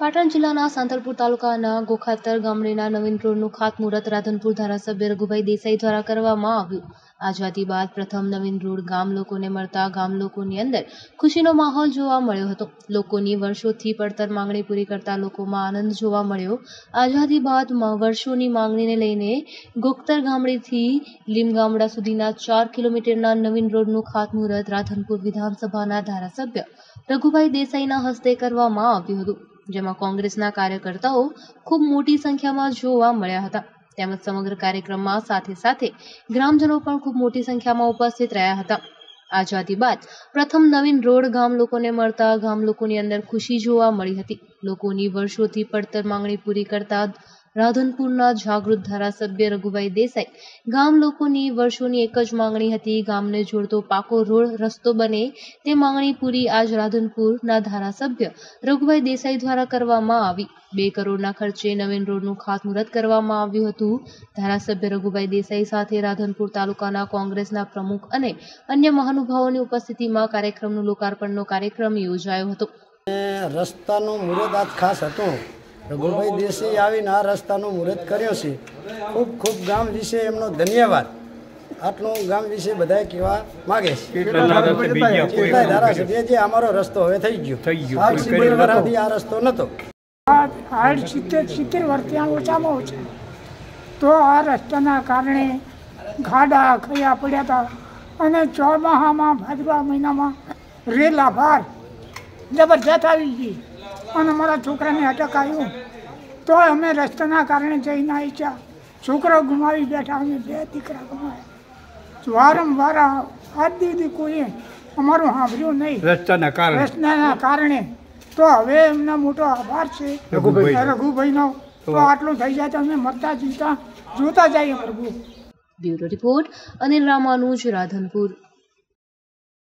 પાટણ જિલ્લાના સાંતલપુર તાલુકાના ગોખાતર ગામડેના નવીન રોડનું ખાતમુહૂર્ત રાધનપુર ધારાસભ્ય રઘુભાઈ દેસાઈ દ્વારા કરવામાં આવ્યું. આઝાદી બાદ પ્રથમ નવીન રોડ ગામ લોકોને મળતા ગામ લોકોની અંદર ખુશીનો માહોલ જોવા મળ્યો હતો. લોકોની વર્ષોથી પડતર માંગણી પૂરી કરતા લોકોમાં આનંદ જોવા મળ્યો. આઝાદી બાદ વર્ષોની માંગણીને લઈને ગોખતર ગામડેથી લીમગામડા સુધીના ચાર કિલોમીટરના નવીન રોડનું ખાતમુહૂર્ત રાધનપુર વિધાનસભાના ધારાસભ્ય રઘુભાઈ દેસાઈના હસ્તે કરવામાં આવ્યું હતું. જેમાં કોંગ્રેસના કાર્યકર્તાઓ ખૂબ મોટી સંખ્યામાં જોવા મળ્યા હતા. તેમજ સમગ્ર કાર્યક્રમમાં સાથે સાથે ગ્રામજનો પણ ખૂબ મોટી સંખ્યામાં ઉપસ્થિત રહ્યા હતા. આઝાદી બાદ પ્રથમ નવીન રોડ ગામ લોકોને મળતા ગામ લોકોની અંદર ખુશી જોવા મળી હતી. લોકોની વર્ષોથી પડતર માંગણી પૂરી કરતા રાધનપુરના જાગૃત ધારાસભ્ય રઘુભાઈ દેસાઈ ગામ લોકોની વર્ષોની એક જ માંગણી હતી. ગામને જોડતો પાકો રોડ રસ્તો બને તે માંગણી પૂરી આજ રાધનપુરના ધારાસભ્ય રઘુભાઈ દેસાઈ દ્વારા કરવામાં આવી. બે કરોડના ખર્ચે નવીન રોડનું ખાતમુહૂર્ત કરવામાં આવ્યું હતું. ધારાસભ્ય રઘુભાઈ દેસાઈ સાથે રાધનપુર તાલુકાના કોંગ્રેસના પ્રમુખ અને અન્ય મહાનુભાવોની ઉપસ્થિતિમાં કાર્યક્રમનું લોકાર્પણનો કાર્યક્રમ યોજાયો હતો. રસ્તાનું મુહૂર્ત આજ ખાસ હતું. રઘુભાઈ દેસાઈ આવીને આ રસ્તાનું મુહૂર્ત કર્યો છે. ખૂબ ખૂબ ગામ વિશે એમનો ધન્યવાદ. આટલું ગામ વિશે બધા કહેવા માગે છે. ધારાસભ્ય જે અમારો રસ્તો હવે થઈ ગયો. થઈ ગયો. આ વર્ષથી આ રસ્તો નહોતો. આઠ સિત્તેર સિત્તેર વર્ષથી આ ઓછામાં ઓછા. તો આ રસ્તાના કારણે ગાડા ખયા પડ્યા હતા. અને ચોમાહામાં ભાદરવા મહિનામાં રેલા ભાર જબરજસ્ત આવી ગઈ. અને અમારા છોકરાને અટક આવ્યું. તો અમે રસ્તાના કારણે જઈને આવી છોકરો ગુમાવી બેઠા અમે બે દીકરા ગુમાવ્યા. વારંવાર આજ દીધી કોઈએ અમારું સાંભળ્યું નહીં. રસ્તાના કારણે. રસ્તાના કારણે. તો હવે એમનો મોટો આભાર છે. રઘુભાઈનો. તો આટલું થઈ જાય તો અમે મરતા જીવતા જોતા જઈએ પ્રભુ. Bureau report Anil Ramanuj Radhanpur.